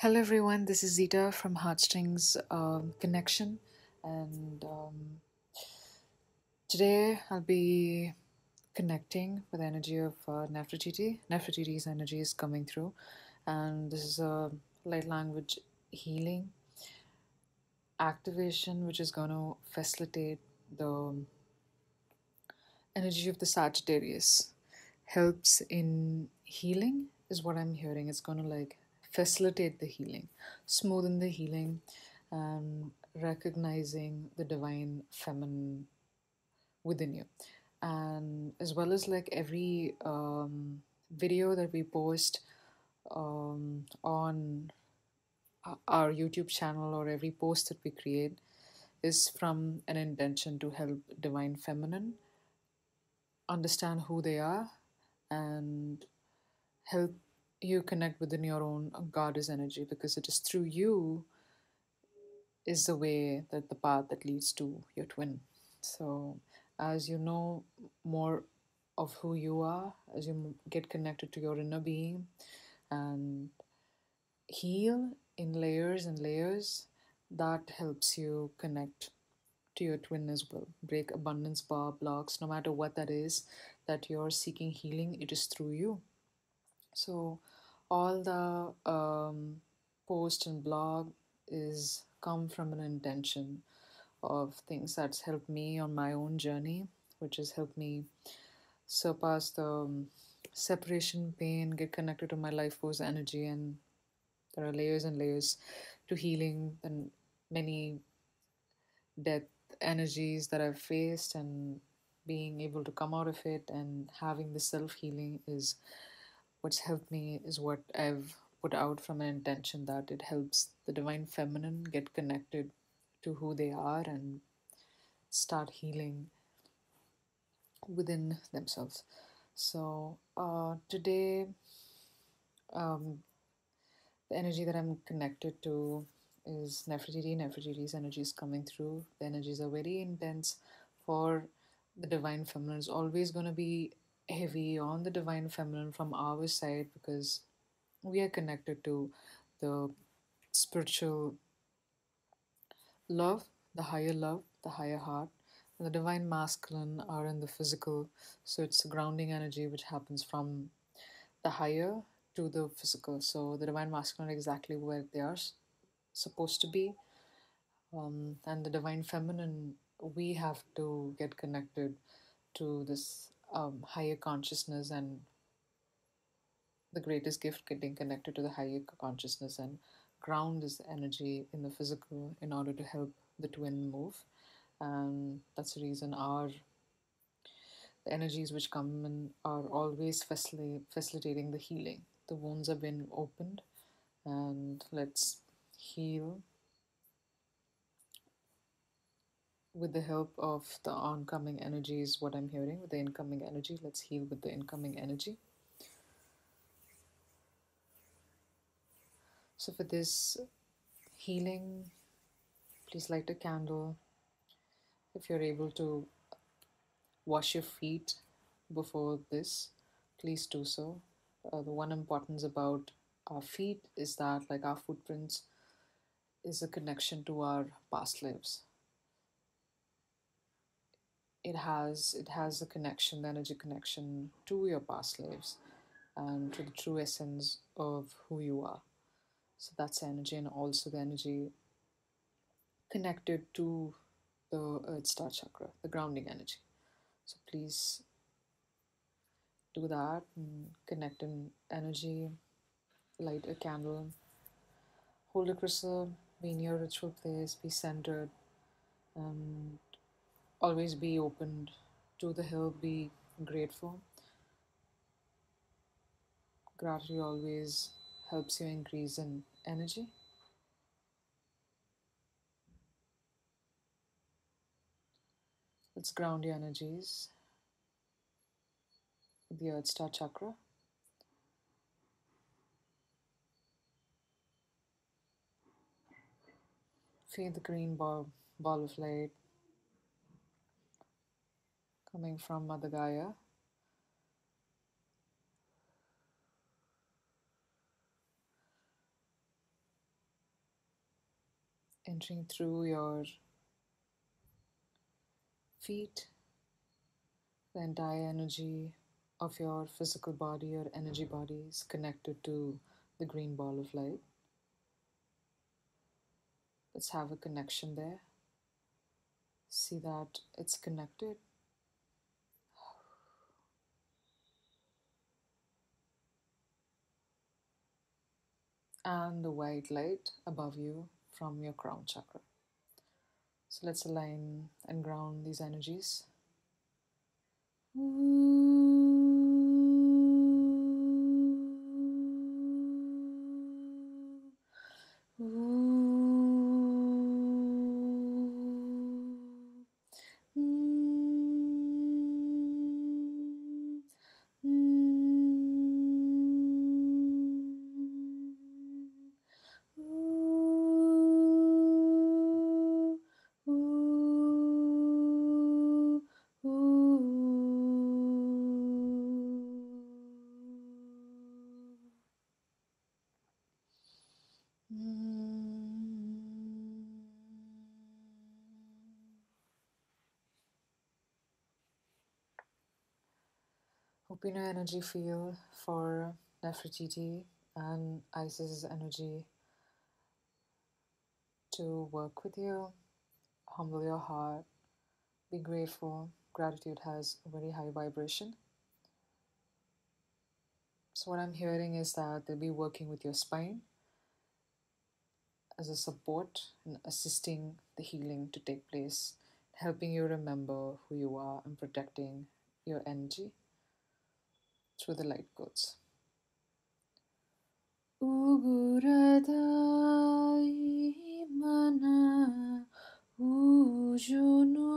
Hello, everyone. This is Zita from Heartstrings um, Connection, and um, today I'll be connecting with the energy of uh, Nefertiti. Nefertiti's energy is coming through, and this is a light language healing activation, which is going to facilitate the energy of the Sagittarius. Helps in healing, is what I'm hearing. It's going to like facilitate the healing, smoothen the healing, and recognizing the divine feminine within you. And as well as like every um, video that we post um, on our YouTube channel or every post that we create is from an intention to help divine feminine understand who they are and help you connect within your own uh, goddess energy because it is through you is the way that the path that leads to your twin. So as you know more of who you are as you get connected to your inner being and heal in layers and layers that helps you connect to your twin as well. Break abundance bar blocks no matter what that is that you're seeking healing it is through you so all the um, post and blog is come from an intention of things that's helped me on my own journey, which has helped me surpass the um, separation pain, get connected to my life force energy, and there are layers and layers to healing and many death energies that I've faced and being able to come out of it and having the self healing is what's helped me is what I've put out from an intention that it helps the divine feminine get connected to who they are and start healing within themselves. So uh, today, um, the energy that I'm connected to is Nefertiti. Nefertiti's energy is coming through. The energies are very intense for the divine feminine. It's always going to be heavy on the divine feminine from our side because we are connected to the spiritual love, the higher love, the higher heart. And the divine masculine are in the physical, so it's a grounding energy which happens from the higher to the physical. So the divine masculine are exactly where they are supposed to be, um, and the divine feminine we have to get connected to this um, higher consciousness and the greatest gift getting connected to the higher consciousness and ground this energy in the physical in order to help the twin move. And that's the reason our the energies which come in are always facil- facilitating the healing. The wounds have been opened and let's heal with the help of the oncoming energy is what I'm hearing with the incoming energy. Let's heal with the incoming energy. So for this healing, please light a candle. If you're able to wash your feet before this, please do so. Uh, the one importance about our feet is that, like our footprints, is a connection to our past lives it has it has a connection, the energy connection to your past lives and to the true essence of who you are. So that's energy and also the energy connected to the earth star chakra, the grounding energy. So please do that and connect in energy, light a candle, hold a crystal, be in your ritual place, be centered, and always be open to the help, be grateful. Gratitude always helps you increase in energy. Let's ground your energies with the Earth Star Chakra. Feel the green ball, ball of light coming from Mother Gaia. entering through your feet, the entire energy of your physical body or energy body is connected to the green ball of light. Let's have a connection there. See that it's connected. And the white light above you from your crown chakra. So let's align and ground these energies. Open your energy field for Nefertiti and Isis's energy to work with you. Humble your heart. Be grateful. Gratitude has a very high vibration. So, what I'm hearing is that they'll be working with your spine as a support and assisting the healing to take place, helping you remember who you are and protecting your energy through the light codes. Uguradai mana ujunu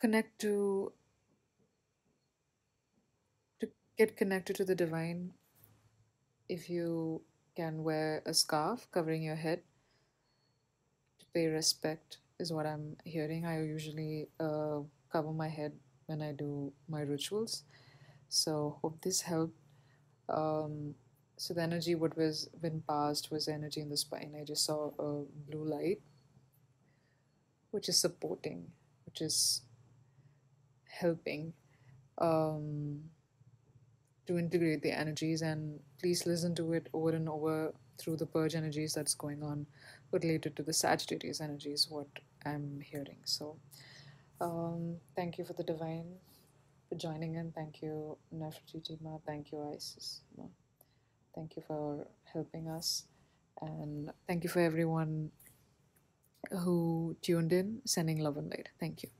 Connect to to get connected to the divine. If you can wear a scarf covering your head to pay respect is what i'm hearing. I usually uh, cover my head when i do my rituals. So hope this helped. Um, so the energy what was been passed was energy in the spine. I just saw a blue light which is supporting which is helping um, to integrate the energies and please listen to it over and over through the purge energies that's going on related to the Sagittarius energies, what I'm hearing. So, um, thank you for the divine for joining in. Thank you, Nefertiti Ma. Thank you, Isis Ma. Thank you for helping us. And thank you for everyone who tuned in, sending love and light. Thank you.